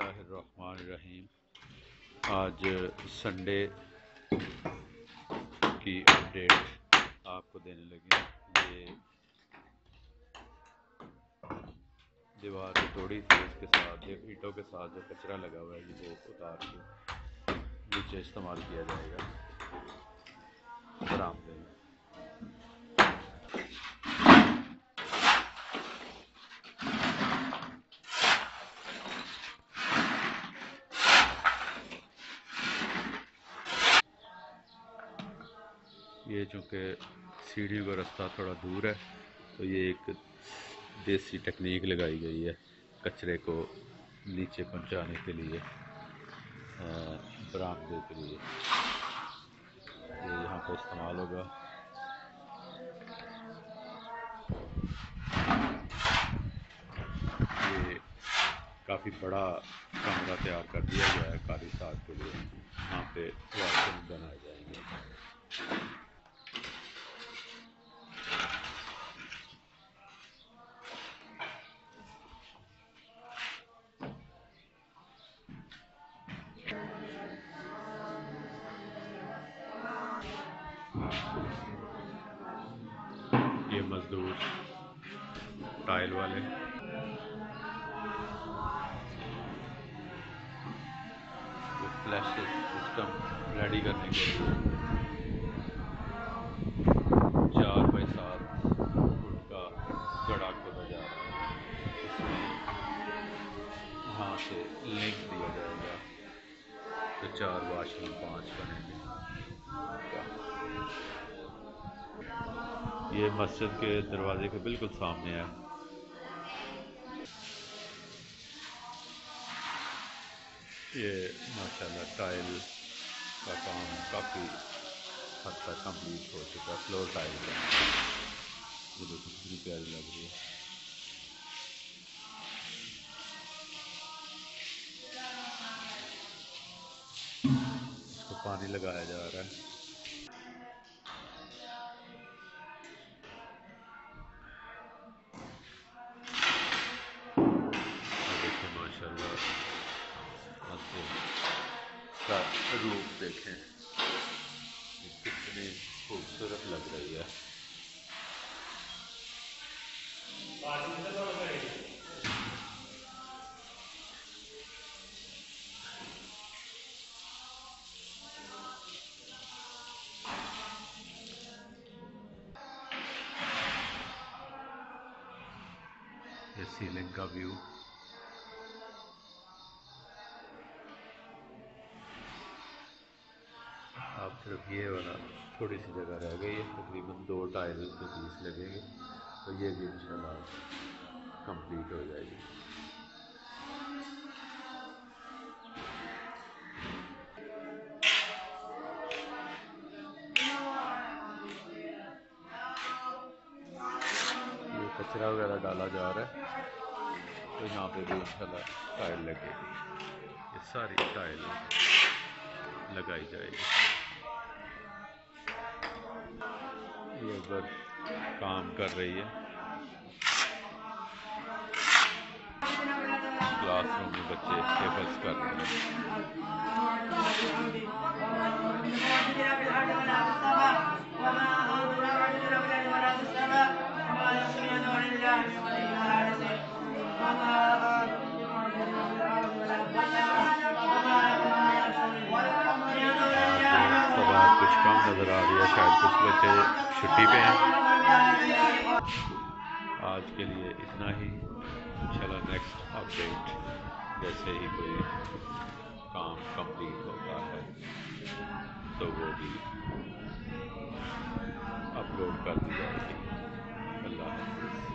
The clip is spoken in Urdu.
الرحمن الرحیم۔ آج سنڈے کی اپڈیٹ آپ کو دینے لگے یہ دیوار کو تھوڑی تھی اس کے ساتھ اینٹوں کے ساتھ جو کچرا لگا ہوا ہے، یہ وہ اتار کے نیچے استعمال کیا جائے گا۔ یہ چونکہ سیڑھی کا رستہ تھوڑا دور ہے، تو یہ ایک دیسی ٹیکنیک لگائی گئی ہے کچرے کو نیچے پہنچانے کے لیے برآمدے کے لیے۔ یہ یہاں پہ استعمال ہوگا۔ یہ کافی بڑا کمرہ تیار کر دیا گیا ہے کاری ساتھ کے لیے۔ یہاں پہ واش روم بنائے جائیں گے۔ ٹائل والے فلیش سسٹم ریڈی کرنے کے لیے چار بائی سات فٹ کا گڑا کھودا جا رہا ہے اس میں یہاں سے لنک دیا جائے گا تو چار واش روم پانچ بنے گے یہ مسجد کے دروازے کے بالکل سامنے ہے یہ ماشاءاللہ ٹائل کا کام کافی حد تک کمپلیٹ ہو چکا فلور ٹائل کا یہ کتنی پیاری لگ رہی ہے۔ اس کو پانی لگایا جا رہا ہے۔ روپ دیکھیں۔ کتنی خوبصورت لگ رہی ہے۔ یہ سیلنگ کا ویو۔ صرف یہ والا تھوڑی سی جگہ رہ گئی ہے، تقریباً دو ٹائل کے پیس لگیں گے، تو یہ بھی انشاءاللہ کمپلیٹ ہو جائے گی۔ یہ کچرا وغیرہ ڈالا جا رہا ہے، تو یہاں پہ بھی انشاءاللہ ٹائل لگے گی۔ یہ ساری ٹائل لگائی جائے گی۔ یہ ادھر کام کر رہی ہے۔ کلاس روم میں بچے ٹیبلس کر رہے کچھ کم نظر آ رہی ہے، شاید کچھ بچے چھٹی پہ ہیں۔ آج کے لیے اتنا ہی۔ انشاءاللہ نیکسٹ اپڈیٹ جیسے ہی کوئی کام کمپلیٹ ہوتا ہے، تو وہ بھی اپلوڈ کر دی جائے گی۔ اللہ حافظ۔